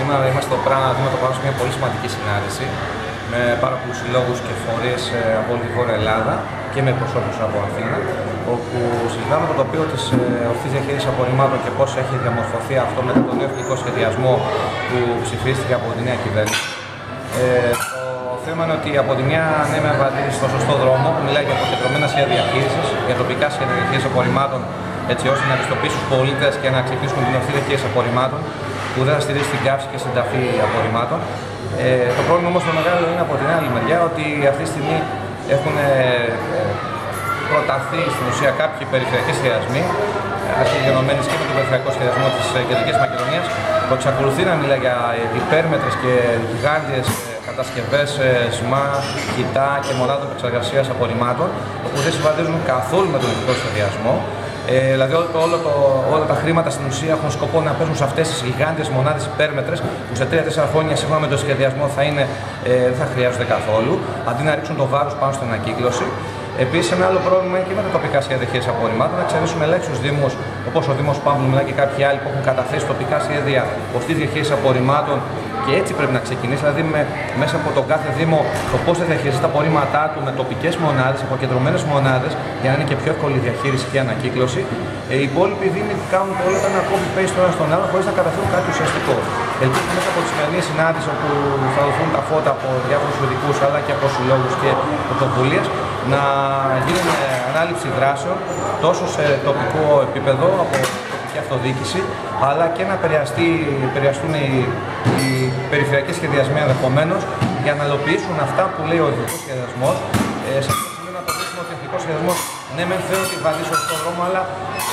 σήμερα είμαστε εδώ πέρα να δούμε το πάνω σε μια πολύ σημαντική συνάντηση με πάρα πολλούς συλλόγους και φορείς ε, από όλη τη Βόρεια Ελλάδα και με προσώπου από Αθήνα, όπου συζητάμε το τοπίο της ε, ορθής διαχείρισης απορριμμάτων και πώς έχει διαμορφωθεί αυτό μετά τον νέο εθνικό σχεδιασμό που ψηφίστηκε από τη νέα κυβέρνηση. Ε, το θέμα είναι ότι από τη μια ναι, με βαδίζει στο σωστό δρόμο που μιλάει για αποκεντρωμένα σχέδια διαχείρισης, για τοπικά σχέδια διαχείρισης απορριμμάτων, έτσι ώστε να πιστοποιήσει τους πολίτες και να ξεκινήσουν την ορθή διαχείριση απορριμμάτων που δεν θα στηρίζει την καύση και στην ταφή απορριμμάτων. Ε, το πρόβλημα όμως το μεγάλο είναι από την άλλη μεριά ότι αυτή τη στιγμή έχουν ε, προταθεί στην ουσία κάποιοι περιφερειακοί σχεδιασμοί, αρχιδιονωμένοι και με τον περιφερειακό σχεδιασμό της ε, Κεντρικής Μακεδονίας, που εξακολουθεί να μιλά για υπέρμετρες και γιγάντιες κατασκευές ΣΜΑ, κοιτά και μονάδων επεξεργασίας απορριμμάτων, που δεν συμβαδίζουν καθόλου με τον εθνικό σχεδιασμό. Ε, δηλαδή όλο το, όλο το, όλα τα χρήματα στην ουσία έχουν σκοπό να παίζουν σε αυτές τις γιγάντιες μονάδες υπέρμετρες που σε 3-4 χρόνια σύμφωνα με το σχεδιασμό θα είναι, ε, δεν θα χρειάζονται καθόλου, αντί να ρίξουν το βάρος πάνω στην ανακύκλωση. Επίσης, ένα άλλο πρόβλημα είναι και με τα τοπικά σχέδια διαχείριση απορριμμάτων. Να εξαιρέσουμε ελάχιστου Δήμους, όπως ο Δήμος Παύλου Μιλά και κάποιοι άλλοι που έχουν καταθέσει τοπικά σχέδια ορθή διαχείριση απορριμμάτων και έτσι πρέπει να ξεκινήσει. Δηλαδή, με, μέσα από τον κάθε Δήμο, το πώς θα διαχειριστεί τα απορρίμματά του με τοπικές μονάδες, αποκεντρωμένες μονάδες, για να είναι και πιο εύκολη η διαχείριση και η ανακύκλωση. Ε, οι υπόλοιποι Δήμοι κάνουν όλα τα ένα copy-paste τώρα στον άλλο χωρίς να καταφέρουν κάτι ουσιαστικό. Ελπίζω μέσα από τη σημερινή συνάντηση, όπου θα δοθούν τα φώτα από διάφορους ειδικούς αλλά και από συλλόγους και πρωτοβουλίες, να γίνει ανάληψη δράσεων τόσο σε τοπικό επίπεδο από τοπική αυτοδιοίκηση, αλλά και να επηρεαστούν οι, οι περιφερειακοί σχεδιασμοί ενδεχομένως για να υλοποιήσουν αυτά που λέει ο εθνικό σχεδιασμός. Ε, σε αυτό το σημείο να το δείξουμε ότι ο εθνικό σχεδιασμός ναι, μεν φέρει ότι βαδίζει στον δρόμο, αλλά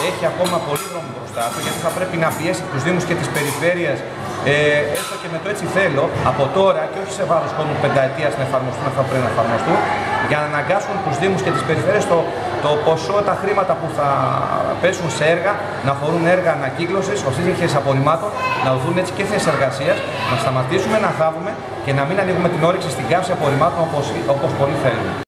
έχει ακόμα πολύ δρόμο μπροστά του, γιατί θα πρέπει να πιέσει τους Δήμους και τις περιφέρειες ε, έστω και με το έτσι θέλω, από τώρα και όχι σε βάρος χρόνου πενταετίας να εφαρμοστούν αυτά που πρέπει να εφαρμοστούν, για να αναγκάσουν τους Δήμους και τις περιφέρειες το, το ποσό, τα χρήματα που θα πέσουν σε έργα να αφορούν έργα ανακύκλωσης, ωστόσο διαχείριση απορριμμάτων, να δοθούν έτσι και θέσεις εργασίας, να σταματήσουμε να θάβουμε και να μην ανοίγουμε την όρεξη στην καύση απορριμμάτων όπως πολλοί θέλουν.